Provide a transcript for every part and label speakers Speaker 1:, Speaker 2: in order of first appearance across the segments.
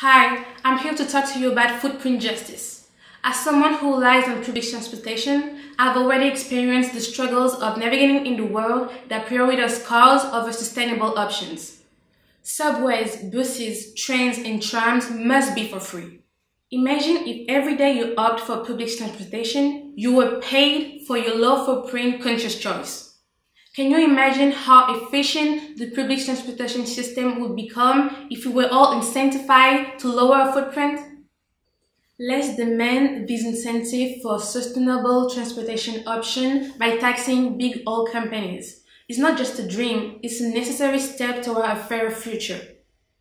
Speaker 1: Hi, I'm here to talk to you about footprint justice. As someone who relies on public transportation, I've already experienced the struggles of navigating in the world that prioritizes cars over sustainable options. Subways, buses, trains, and trams must be for free. Imagine if every day you opt for public transportation, you were paid for your low footprint conscious choice. Can you imagine how efficient the public transportation system would become if we were all incentivized to lower our footprint? Let's demand this incentive for sustainable transportation option by taxing big oil companies. It's not just a dream, it's a necessary step toward a fairer future.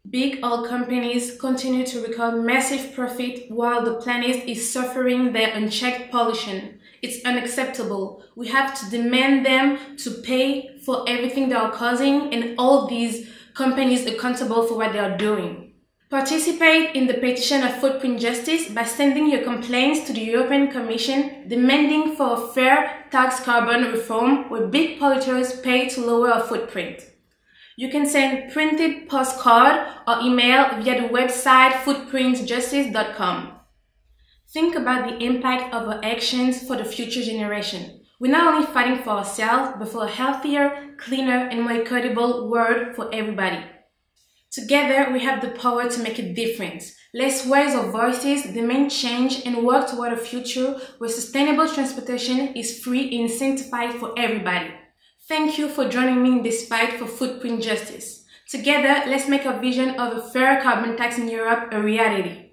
Speaker 1: Big oil companies continue to record massive profit while the planet is suffering their unchecked pollution. It's unacceptable. We have to demand them to pay for everything they are causing and all these companies accountable for what they are doing. Participate in the petition of footprint justice by sending your complaints to the European Commission demanding for a fair tax carbon reform where big polluters pay to lower our footprint. You can send printed postcard or email via the website footprintjustice.com. Think about the impact of our actions for the future generation. We're not only fighting for ourselves, but for a healthier, cleaner, and more equitable world for everybody. Together, we have the power to make a difference. Let's raise our voices, demand change, and work toward a future where sustainable transportation is free and incentivized for everybody. Thank you for joining me in this fight for footprint justice. Together, let's make our vision of a fair carbon tax in Europe a reality.